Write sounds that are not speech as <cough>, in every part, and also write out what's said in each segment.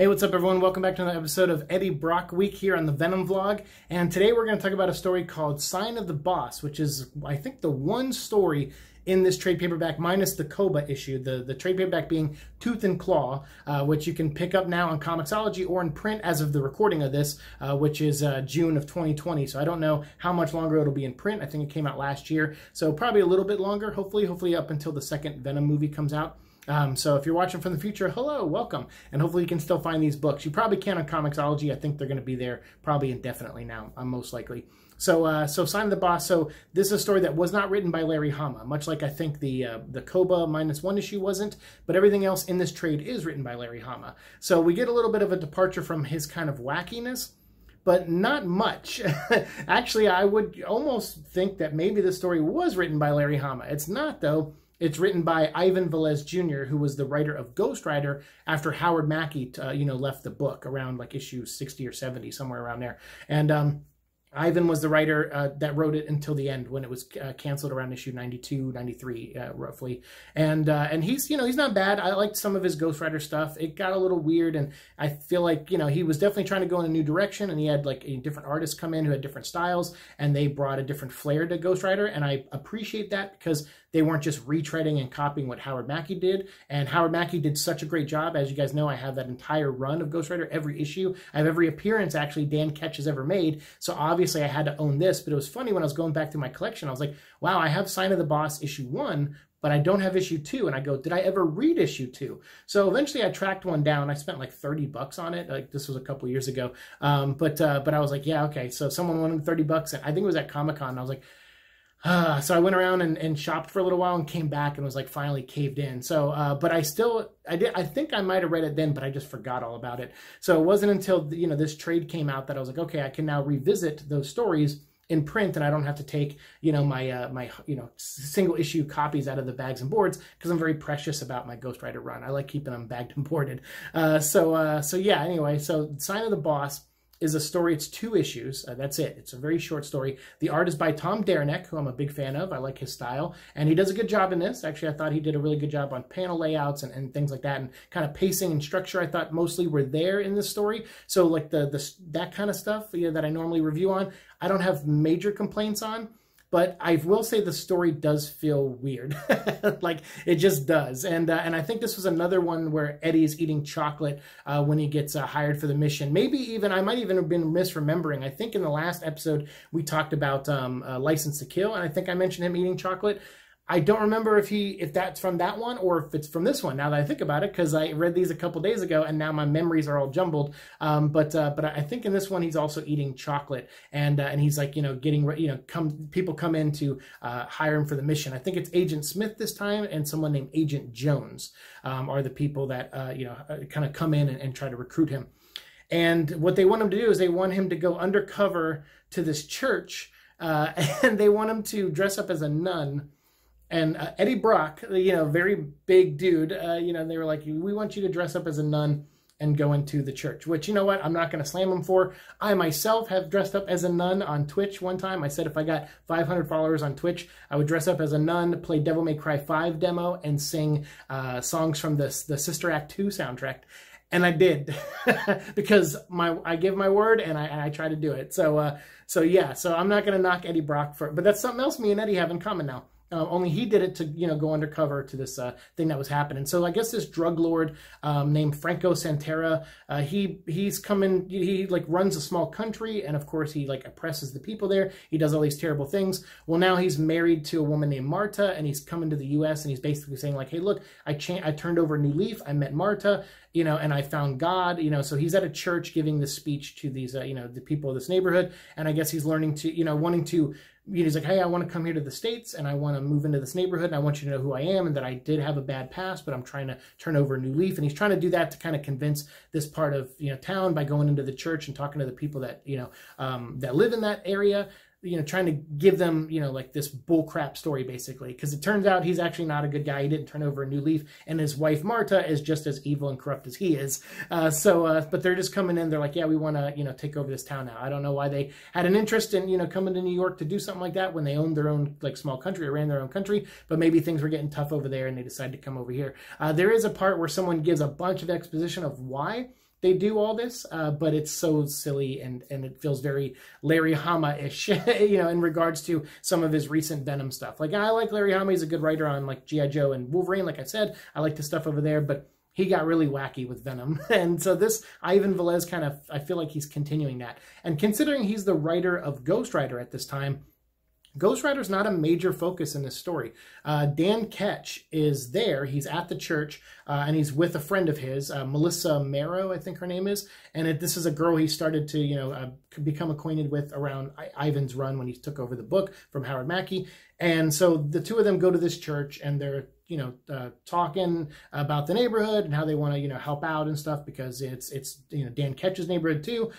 Hey, what's up, everyone? Welcome back to another episode of Eddie Brock Week here on the Venom Vlog. And today we're going to talk about a story called Sign of the Boss, which is, I think, the one story in this trade paperback minus the Koba issue, the, the trade paperback being Tooth and Claw, uh, which you can pick up now on Comixology or in print as of the recording of this, uh, which is uh, June of 2020. So I don't know how much longer it'll be in print. I think it came out last year. So probably a little bit longer, hopefully, hopefully up until the second Venom movie comes out. Um, so if you're watching from the future, hello, welcome. And hopefully you can still find these books. You probably can on Comixology. I think they're going to be there probably indefinitely now, uh, most likely. So, uh, so Sign of the Boss. So this is a story that was not written by Larry Hama, much like I think the uh, the Koba minus one issue wasn't, but everything else in this trade is written by Larry Hama. So we get a little bit of a departure from his kind of wackiness but not much. <laughs> Actually, I would almost think that maybe the story was written by Larry Hama. It's not, though. It's written by Ivan Velez Jr., who was the writer of Ghost Rider after Howard Mackie, uh, you know, left the book around like issue 60 or 70, somewhere around there. And um, Ivan was the writer uh, that wrote it until the end when it was uh, canceled around issue 92, 93, uh, roughly. And uh, and he's, you know, he's not bad. I liked some of his Ghost Rider stuff. It got a little weird and I feel like, you know, he was definitely trying to go in a new direction and he had like a different artists come in who had different styles and they brought a different flair to Ghost Rider and I appreciate that because they weren't just retreading and copying what Howard Mackie did. And Howard Mackie did such a great job. As you guys know, I have that entire run of Ghost Rider, every issue. I have every appearance actually Dan Ketch has ever made. So obviously I had to own this. But it was funny when I was going back through my collection, I was like, wow, I have Sign of the Boss issue one, but I don't have issue two. And I go, did I ever read issue two? So eventually I tracked one down. I spent like 30 bucks on it. Like this was a couple years ago. Um, but, uh, but I was like, yeah, okay. So someone wanted 30 bucks. And I think it was at Comic Con. I was like, uh, so I went around and, and shopped for a little while and came back and was like finally caved in. So, uh, but I still, I did, I think I might have read it then, but I just forgot all about it. So it wasn't until, you know, this trade came out that I was like, okay, I can now revisit those stories in print and I don't have to take, you know, my, uh, my, you know, single issue copies out of the bags and boards because I'm very precious about my Ghost Rider run. I like keeping them bagged and boarded. Uh, so, uh, so yeah, anyway, so Sign of the Boss, is a story. It's two issues. Uh, that's it. It's a very short story. The art is by Tom Derenick, who I'm a big fan of. I like his style. And he does a good job in this. Actually, I thought he did a really good job on panel layouts and, and things like that. And kind of pacing and structure, I thought mostly were there in this story. So like the, the that kind of stuff you know, that I normally review on, I don't have major complaints on but I will say the story does feel weird. <laughs> like it just does. And uh, and I think this was another one where Eddie's eating chocolate uh, when he gets uh, hired for the mission. Maybe even I might even have been misremembering. I think in the last episode we talked about um, uh, License to Kill, and I think I mentioned him eating chocolate. I don't remember if he if that's from that one or if it's from this one. Now that I think about it, because I read these a couple days ago and now my memories are all jumbled. Um, but uh, but I think in this one he's also eating chocolate and uh, and he's like you know getting you know come people come in to uh, hire him for the mission. I think it's Agent Smith this time and someone named Agent Jones um, are the people that uh, you know uh, kind of come in and, and try to recruit him. And what they want him to do is they want him to go undercover to this church uh, <laughs> and they want him to dress up as a nun and uh, Eddie Brock, you know, very big dude, uh, you know, they were like, we want you to dress up as a nun and go into the church, which, you know what, I'm not going to slam him for. I myself have dressed up as a nun on Twitch one time. I said if I got 500 followers on Twitch, I would dress up as a nun, play Devil May Cry 5 demo, and sing uh, songs from the, the Sister Act 2 soundtrack. And I did <laughs> because my I give my word and I, I try to do it. So uh, so yeah, so I'm not going to knock Eddie Brock for, but that's something else me and Eddie have in common now. Uh, only he did it to you know go undercover to this uh, thing that was happening. So I guess this drug lord um, named Franco Santera, uh, he he's coming. He like runs a small country, and of course he like oppresses the people there. He does all these terrible things. Well, now he's married to a woman named Marta, and he's coming to the U.S. and he's basically saying like, hey, look, I cha- I turned over a new leaf. I met Marta, you know, and I found God, you know. So he's at a church giving this speech to these uh, you know the people of this neighborhood, and I guess he's learning to you know wanting to he's like, hey, I want to come here to the States and I want to move into this neighborhood and I want you to know who I am and that I did have a bad past, but I'm trying to turn over a new leaf. And he's trying to do that to kind of convince this part of, you know, town by going into the church and talking to the people that, you know, um, that live in that area you know, trying to give them, you know, like this bullcrap story basically. Because it turns out he's actually not a good guy. He didn't turn over a new leaf, and his wife Marta is just as evil and corrupt as he is. Uh, so, uh, but they're just coming in. They're like, yeah, we want to, you know, take over this town now. I don't know why they had an interest in, you know, coming to New York to do something like that when they owned their own like small country or ran their own country. But maybe things were getting tough over there, and they decided to come over here. Uh, there is a part where someone gives a bunch of exposition of why they do all this, uh, but it's so silly and and it feels very Larry Hama ish, <laughs> you know, in regards to some of his recent Venom stuff. Like I like Larry Hama; he's a good writer on like GI Joe and Wolverine. Like I said, I like the stuff over there, but he got really wacky with Venom. <laughs> And so this Ivan Velez kind of, I feel like he's continuing that. And considering he's the writer of Ghost Rider at this time, Ghost Rider is not a major focus in this story. Uh, Dan Ketch is there. He's at the church, uh, and he's with a friend of his, uh, Melissa Marrow, I think her name is. And it, this is a girl he started to, you know, uh, become acquainted with around I Ivan's run when he took over the book from Howard Mackie. And so the two of them go to this church, and they're, you know, uh, talking about the neighborhood and how they want to, you know, help out and stuff because it's it's you know Dan Ketch's neighborhood too.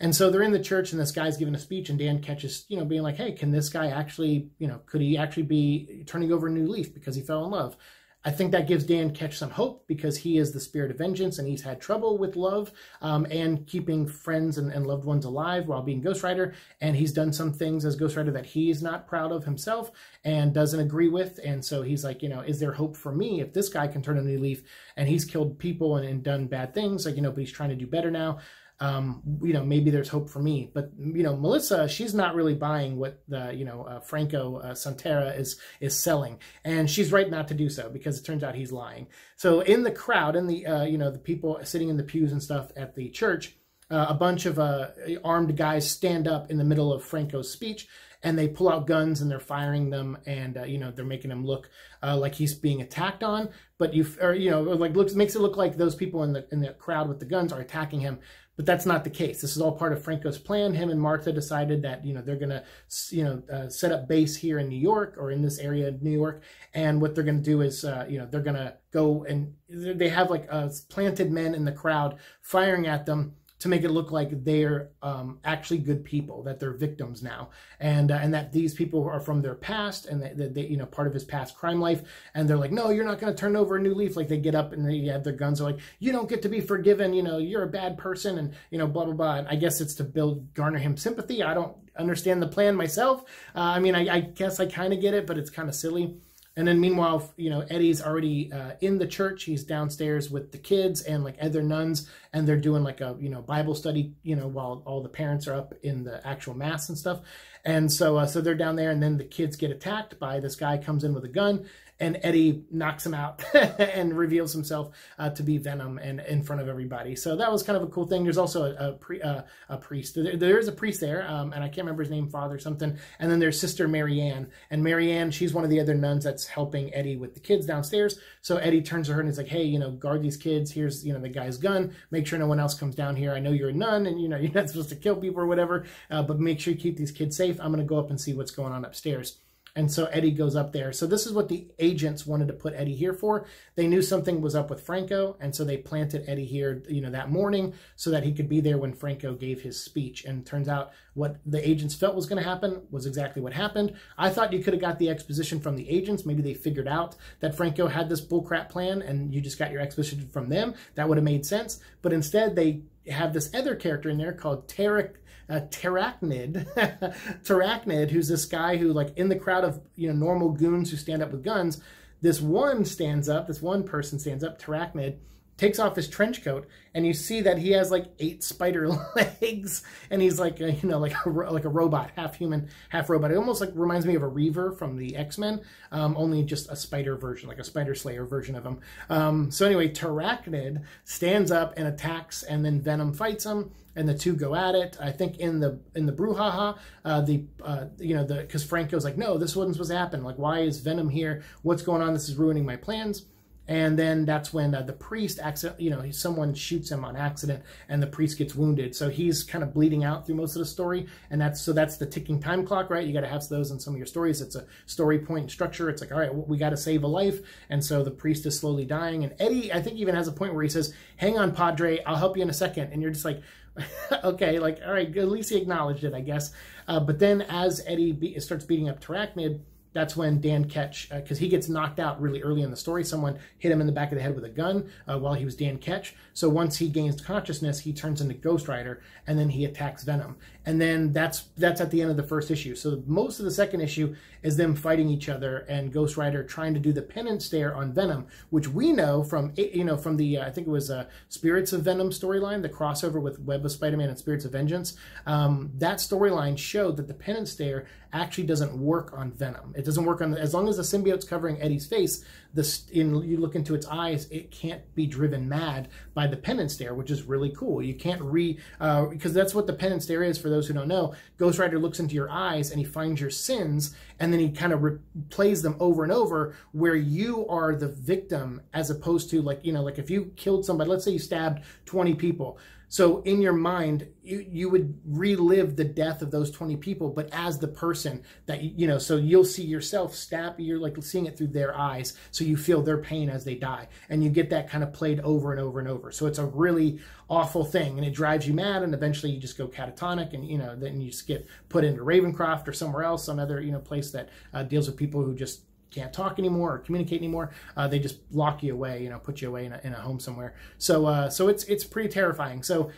And so they're in the church, and this guy's giving a speech, and Dan catches, you know, being like, "Hey, can this guy actually, you know, could he actually be turning over a new leaf because he fell in love?" I think that gives Dan Ketch some hope because he is the spirit of vengeance and he's had trouble with love um, and keeping friends and, and, loved ones alive while being Ghost Rider. And he's done some things as Ghost Rider that he's not proud of himself and doesn't agree with. And so he's like, you know, is there hope for me if this guy can turn a new leaf and he's killed people and, and done bad things? Like, you know, but he's trying to do better now um, you know, maybe there's hope for me. But you know, Melissa, she's not really buying what the you know uh, Franco uh, Santera is is selling, and she's right not to do so because it turns out he's lying. So in the crowd, in the uh, you know the people sitting in the pews and stuff at the church, uh, a bunch of uh, armed guys stand up in the middle of Franco's speech and they pull out guns and they're firing them and uh, you know they're making him look uh, like he's being attacked on but you or you know like looks makes it look like those people in the in the crowd with the guns are attacking him but that's not the case. This is all part of Franco's plan. Him and Martha decided that you know they're to you know uh, set up base here in New York or in this area of New York, and what they're to do is uh, you know they're to go and they have like uh, planted men in the crowd firing at them to make it look like they're um, actually good people, that they're victims now, and uh, and that these people are from their past and that they, they, you know part of his past crime life, and they're like, no, you're not going to turn over a new leaf. Like they get up and they have their guns, are like, you don't get to be forgiven. You know, you're a bad person, and you know, blah blah blah. And I guess it's to build garner him sympathy. I don't understand the plan myself. Uh, I mean, I, I guess I kind of get it, but it's kind of silly. And then meanwhile, you know, Eddie's already uh, in the church. He's downstairs with the kids and like other nuns, and they're doing like a you know Bible study, you know, while all the parents are up in the actual mass and stuff. And so, uh, so they're down there, and then the kids get attacked by this guy comes in with a gun, and Eddie knocks him out <laughs> and reveals himself uh, to be Venom and in front of everybody. So that was kind of a cool thing. There's also a, a, pre, uh, a priest. There, there is a priest there, um, and I can't remember his name, Father something. And then there's Sister Marianne, and Marianne, she's one of the other nuns that's helping Eddie with the kids downstairs. So Eddie turns to her and he's like, "Hey, you know, guard these kids. Here's you know the guy's gun. Make sure no one else comes down here. I know you're a nun, and you know <laughs> you're not supposed to kill people or whatever, uh, but make sure you keep these kids safe. I'm gonna go up and see what's going on upstairs." And so Eddie goes up there. So this is what the agents wanted to put Eddie here for. They knew something was up with Franco, and so they planted Eddie here, you know, that morning so that he could be there when Franco gave his speech. And turns out what the agents felt was going to happen was exactly what happened. I thought you could have got the exposition from the agents. Maybe they figured out that Franco had this bullcrap plan, and you just got your exposition from them. That would have made sense. But instead, they have this other character in there called Tarek uh, Terrachnid, <laughs> who's this guy who, like, in the crowd of you know normal goons who stand up with guns, this one stands up, this one person stands up, Terrachnid, takes off his trench coat and you see that he has like eight spider <laughs> legs and he's like a, you know like a, like a robot half human half robot it almost like reminds me of a reaver from the x-men um, only just a spider version like a spider slayer version of him um, so anyway Terrachnid stands up and attacks and then venom fights him and the two go at it. I think in the in the brouhaha, uh, the uh, you know the because Franco's like, no, this wasn't supposed to happen. Like, why is Venom here? What's going on? This is ruining my plans. And then that's when uh, the priest, accident, you know, someone shoots him on accident, and the priest gets wounded. So he's kind of bleeding out through most of the story, and that's so that's the ticking time clock, right? You got to have those in some of your stories. It's a story point structure. It's like, all right, we got to save a life, and so the priest is slowly dying. And Eddie, I think, even has a point where he says, "Hang on, Padre, I'll help you in a second. and you're just like. <laughs> okay, like, all right, at least he acknowledged it, I guess. Uh, but then as Eddie be starts beating up Terrachnid, that's when Dan Ketch, because uh, he gets knocked out really early in the story. Someone hit him in the back of the head with a gun uh, while he was Dan Ketch. So once he gains consciousness, he turns into Ghost Rider, and then he attacks Venom. And then that's that's at the end of the first issue. So most of the second issue is them fighting each other and Ghost Rider trying to do the penance stare on Venom, which we know from you know from the uh, I think it was uh, Spirits of Venom storyline, the crossover with Web of Spider-Man and Spirits of Vengeance. Um, that storyline showed that the penance stare actually doesn't work on Venom. It doesn't work on as long as the symbiote's covering Eddie's face. The in you look into its eyes, it can't be driven mad by the penance stare, which is really cool. You can't re uh, because that's what the penance stare is. For those who don't know, Ghost Rider looks into your eyes and he finds your sins, and then he kind of plays them over and over, where you are the victim as opposed to like you know like if you killed somebody, let's say you stabbed twenty people so in your mind, you, you would relive the death of those 20 people, but as the person that, you know, so you'll see yourself stab, you're like seeing it through their eyes. So you feel their pain as they die. And you get that kind of played over and over and over. So it's a really awful thing and it drives you mad. And eventually you just go catatonic and, you know, then you just get put into Ravencroft or somewhere else, some other, you know, place that uh, deals with people who just can't talk anymore or communicate anymore. Uh, they just lock you away, you know, put you away in a, in a home somewhere. So, uh, so it's it's pretty terrifying. So,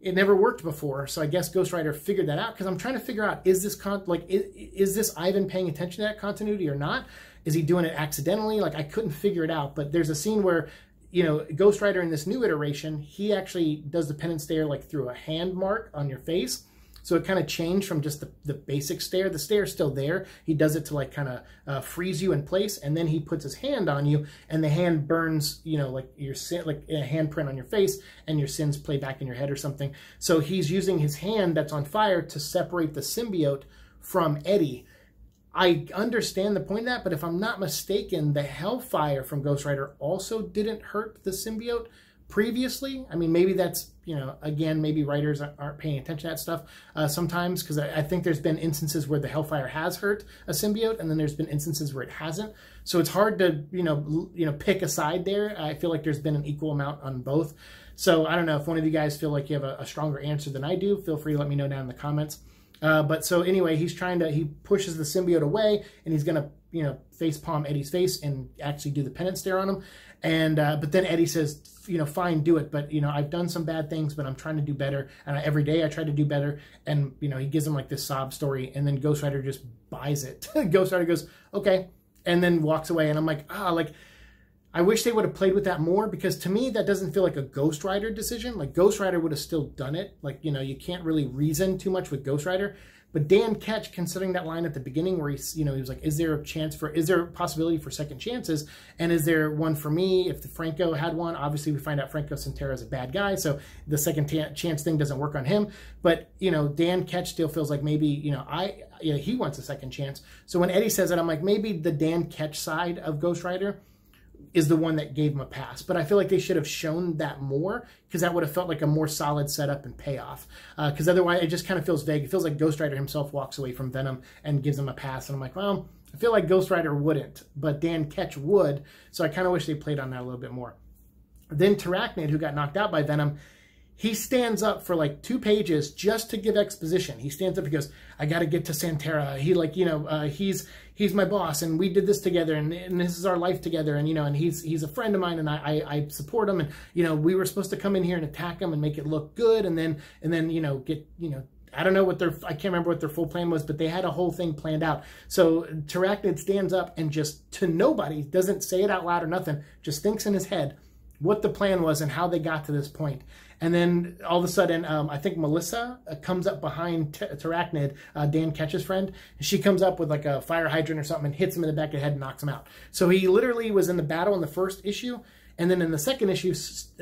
it never worked before. So I guess Ghost Rider figured that out because I'm trying to figure out is this con like is, is this Ivan paying attention to that continuity or not? Is he doing it accidentally? Like I couldn't figure it out. But there's a scene where you know, Ghost Rider in this new iteration, he actually does the penance stare like through a hand mark on your face. So it kind of changed from just the, the basic stare. The stare is still there. He does it to like kind of uh, freeze you in place, and then he puts his hand on you, and the hand burns, you know, like your sin, like a handprint on your face, and your sins play back in your head or something. So he's using his hand that's on fire to separate the symbiote from Eddie. I understand the point of that, but if I'm not mistaken, the Hellfire from Ghost Rider also didn't hurt the symbiote previously. I mean, maybe that's, you know, again, maybe writers aren't paying attention to that stuff uh, sometimes because I, I, think there's been instances where the Hellfire has hurt a symbiote and then there's been instances where it hasn't. So it's hard to, you know, you know, pick a side there. I feel like there's been an equal amount on both. So I don't know if one of you guys feel like you have a, a stronger answer than I do, feel free to let me know down in the comments. Uh, but so anyway, he's trying to, he pushes the symbiote away and he's going to, you know, face palm Eddie's face and actually do the penance stare on him. And, uh, but then Eddie says, you know, fine, do it. But, you know, I've done some bad things, but I'm trying to do better. And I, every day I try to do better. And, you know, he gives him like this sob story. And then Ghost Rider just buys it. <laughs> Ghost Rider goes, okay. And then walks away. And I'm like, ah, like, I wish they would have played with that more because to me that doesn't feel like a Ghost Rider decision. Like Ghost Rider would have still done it. Like, you know, you can't really reason too much with Ghost Rider. But Dan Ketch, considering that line at the beginning where he's, you know, he was like, is there a chance for, is there a possibility for second chances? And is there one for me? If the Franco had one, obviously we find out Franco Santera is a bad guy. So the second chance thing doesn't work on him. But, you know, Dan Ketch still feels like maybe, you know, I, you know, he wants a second chance. So when Eddie says that, I'm like, maybe the Dan Ketch side of Ghost Rider is the one that gave him a pass. But I feel like they should have shown that more because that would have felt like a more solid setup and payoff. Because uh, otherwise, it just kind of feels vague. It feels like Ghost Rider himself walks away from Venom and gives him a pass. And I'm like, well, I feel like Ghost Rider wouldn't, but Dan Ketch would. So I kind of wish they played on that a little bit more. Then Terracnid, who got knocked out by Venom, he stands up for like two pages just to give exposition. He stands up, he goes, I got to get to Santera. He like, you know, uh, he's, he's my boss and we did this together and, and this is our life together. And, you know, and he's, he's a friend of mine and I, I, I support him. And, you know, we were supposed to come in here and attack him and make it look good. And then, and then, you know, get, you know, I don't know what their, I can't remember what their full plan was, but they had a whole thing planned out. So Terracnid stands up and just to nobody, doesn't say it out loud or nothing, just thinks in his head what the plan was and how they got to this point. And then all of a sudden, um, I think Melissa uh, comes up behind T- Terracnid, uh, Dan Ketch's friend. She comes up with like a fire hydrant or something and hits him in the back of the head and knocks him out. So he literally was in the battle in the first issue. And then in the second issue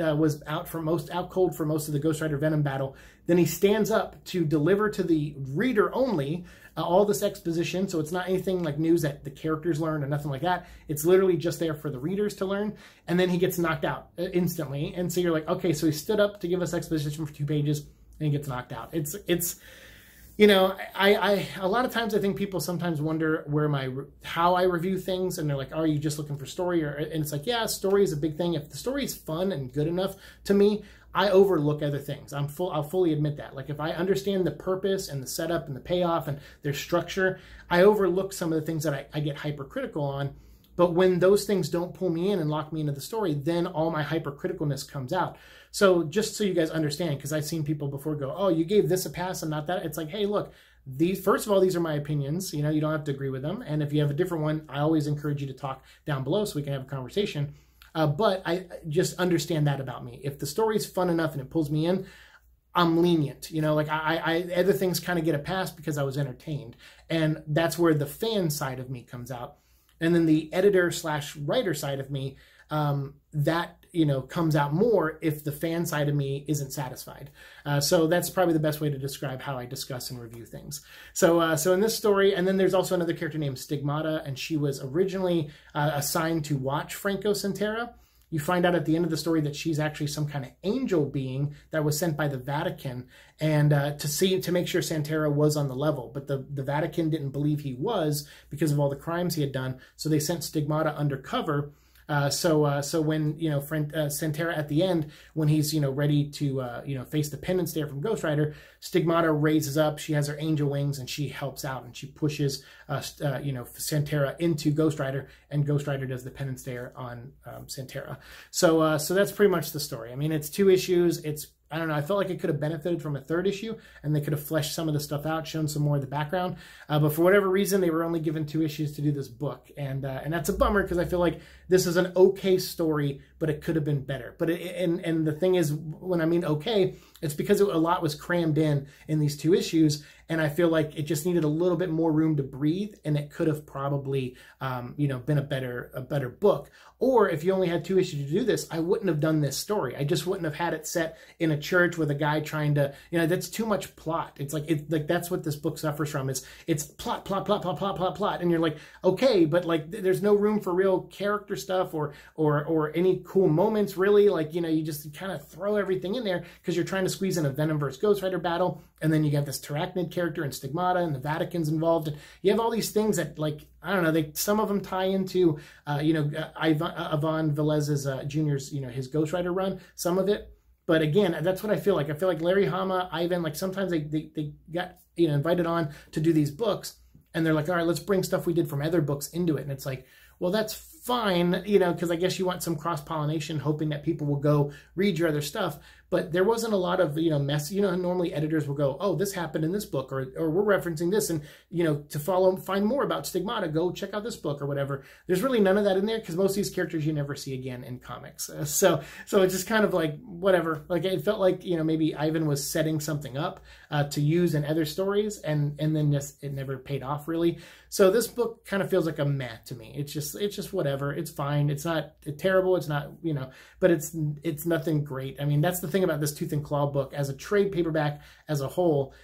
uh, was out for most out cold for most of the Ghost Rider Venom battle. Then he stands up to deliver to the reader only uh, all this exposition. So it's not anything like news that the characters learn or nothing like that. It's literally just there for the readers to learn. And then he gets knocked out uh, instantly. And so you're like, okay, so he stood up to give us exposition for two pages and he gets knocked out. It's, it's, you know, I, I a lot of times I think people sometimes wonder where my how I review things, and they're like, "Are you just looking for story?" Or and it's like, yeah, story is a big thing. If the story is fun and good enough to me, I overlook other things. I'm full. I'll fully admit that. Like if I understand the purpose and the setup and the payoff and their structure, I overlook some of the things that I, I get hypercritical on. But when those things don't pull me in and lock me into the story, then all my hypercriticalness comes out. So just so you guys understand, because I've seen people before go, "Oh, you gave this a pass and not that." It's like, hey, look, these first of all, these are my opinions. You know, you don't have to agree with them. And if you have a different one, I always encourage you to talk down below so we can have a conversation. Uh, but I just understand that about me. If the story is fun enough and it pulls me in, I'm lenient. You know, like I, I other things kind of get a pass because I was entertained, and that's where the fan side of me comes out. And then the editor slash writer side of me, um, that you know comes out more if the fan side of me isn't satisfied. Uh, so that's probably the best way to describe how I discuss and review things. So uh, so in this story, and then there's also another character named Stigmata, and she was originally uh, assigned to watch Franco Santera. You find out at the end of the story that she's actually some kind of angel being that was sent by the Vatican and uh, to see to make sure Santera was on the level. But the, the Vatican didn't believe he was because of all the crimes he had done. So they sent Stigmata undercover uh, so uh, so when you know friend, uh, Santera at the end when he's you know ready to uh, you know face the penance stare from Ghost Rider, Stigmata raises up. She has her angel wings and she helps out and she pushes uh, you know Santera into Ghost Rider and Ghost Rider does the penance stare on um, Santera. So so that's pretty much the story. I mean it's two issues. It's I don't know. I felt like it could have benefited from a third issue, and they could have fleshed some of the stuff out, shown some more of the background. Uh, but for whatever reason, they were only given two issues to do this book, and uh, and that's a bummer because I feel like this is an okay story, but it could have been better. But it, and and the thing is, when I mean okay, it's because it, a lot was crammed in in these two issues, and I feel like it just needed a little bit more room to breathe, and it could have probably um, you know been a better a better book. Or if you only had two issues to do this, I wouldn't have done this story. I just wouldn't have had it set in a church with a guy trying to, you know, that's too much plot. It's like it like that's what this book suffers from. Is it's plot, plot, plot, plot, plot, plot, plot, and you're like, okay, but like there's no room for real character stuff or or or any cool moments really. Like you know, you just kind of throw everything in there because you're trying to squeeze in a Venom versus Ghost Rider battle, and then you get this Terracnid character and Stigmata and the Vatican's involved, and you have all these things that like I don't know. They some of them tie into uh, you know uh, Ivan, uh, Ivan Velez's uh, Junior's you know his Ghost Rider run. Some of it, but again, that's what I feel like. I feel like Larry Hama, Ivan, like sometimes they they, they got you know invited on to do these books, and they're like, all right, let's bring stuff we did from other books into it, and it's like, well, that's fine, you know, because I guess you want some cross pollination, hoping that people will go read your other stuff but there wasn't a lot of you know mess you know normally editors will go oh this happened in this book or or we're referencing this and you know to follow find more about stigmata go check out this book or whatever. There's really none of that in there because most of these characters you never see again in comics. Uh, so so it's just kind of like whatever. Like it felt like you know maybe ivan was setting something up uh, to use in other stories and and then just it never paid off really so this book kind of feels like a meh to me it's just it's just whatever it's fine it's not terrible it's not you know but it's it's nothing great i mean that's the thing about this Tooth and Claw book as a trade paperback as a whole,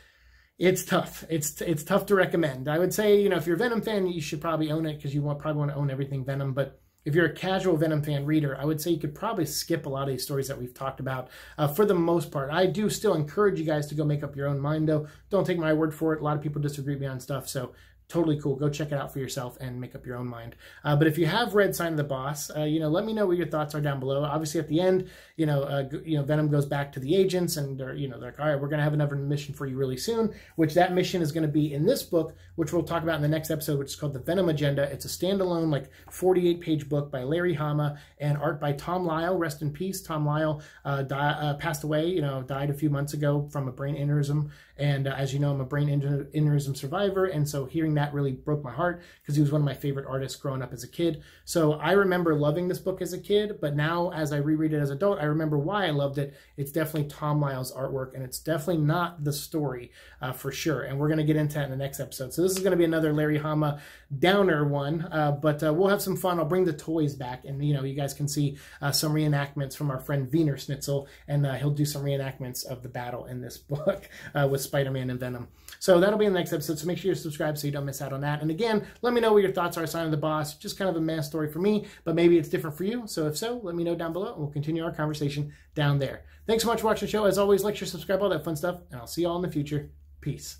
it's tough. It's it's tough to recommend. I would say, you know, if you're a Venom fan, you should probably own it because you want, probably want to own everything Venom. But if you're a casual Venom fan reader, I would say you could probably skip a lot of these stories that we've talked about uh, for the most part. I do still encourage you guys to go make up your own mind, though. Don't take my word for it. A lot of people disagree with me on stuff, so totally cool. Go check it out for yourself and make up your own mind. Uh, but if you have read Sign of the Boss, uh, you know, let me know what your thoughts are down below. Obviously, at the end, you know, uh, you know, Venom goes back to the agents, and they're, you know, they're like, all right, we're gonna have another mission for you really soon. Which that mission is going to be in this book, which we'll talk about in the next episode, which is called the Venom Agenda. It's a standalone, like 48 page book by Larry Hama and art by Tom Lyle. Rest in peace, Tom Lyle uh, die, uh, passed away. You know, died a few months ago from a brain aneurysm. And uh, as you know, I'm a brain aneurysm survivor, and so hearing that really broke my heart because he was one of my favorite artists growing up as a kid. So I remember loving this book as a kid, but now as I reread it as an adult, I remember why I loved it. It's definitely Tom Lyle's artwork, and it's definitely not the story uh, for sure. And we're going to get into that in the next episode. So this is going to be another Larry Hama downer one, uh, but uh, we'll have some fun. I'll bring the toys back, and you know you guys can see uh, some reenactments from our friend Wiener Schnitzel, and uh, he'll do some reenactments of the battle in this <laughs> book uh, with Spider-Man and Venom. So that'll be in the next episode. So make sure you subscribe so you don't miss out on that. And again, let me know what your thoughts are. Sign of the Boss, just kind of a mass story for me, but maybe it's different for you. So if so, let me know down below, and we'll continue our conversation down there. Thanks so much for watching the show. As always, like, share, subscribe, all that fun stuff, and I'll see you all in the future. Peace.